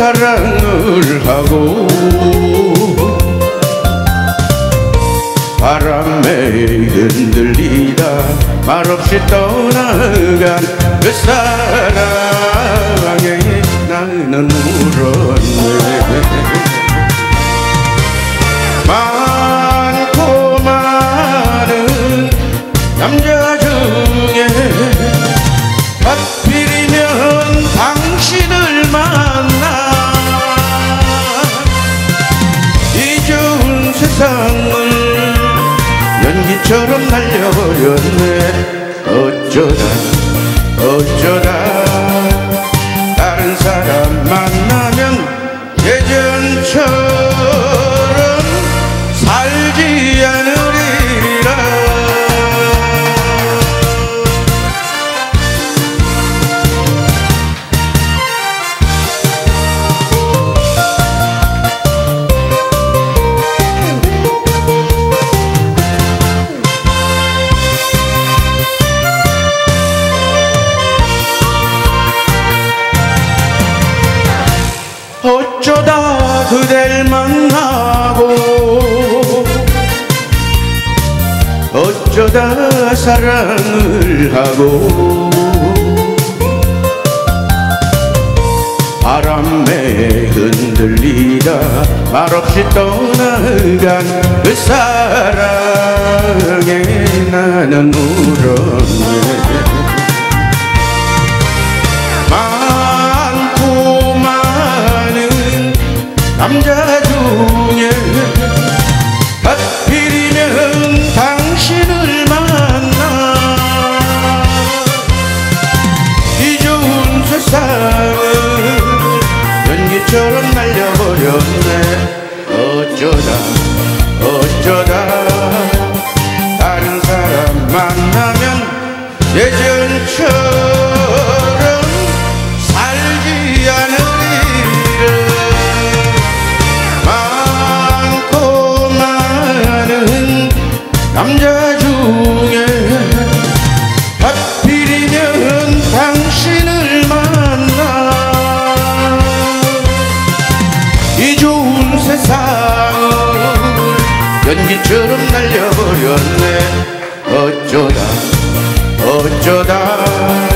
사랑을 하고 바람에 흔들리다 말없이 떠나간 그 사랑에 나는 울었네. 많고 많은 남자 연기처럼 날려버렸네. 어쩌다 어쩌다 어쩌다 그댈 만나고 어쩌다 사랑을 하고 바람에 흔들리다 말없이 떠나간 그 사랑에 나는 남자 중에 하필이면 당신을 만나 이 좋은 세상을 연기처럼 날려버렸 남자 중에 하필이면 당신을 만나 이 좋은 세상을 연기처럼 날려버렸네. 어쩌다 어쩌다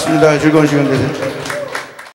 고맙습니다. 즐거운 시간 되세요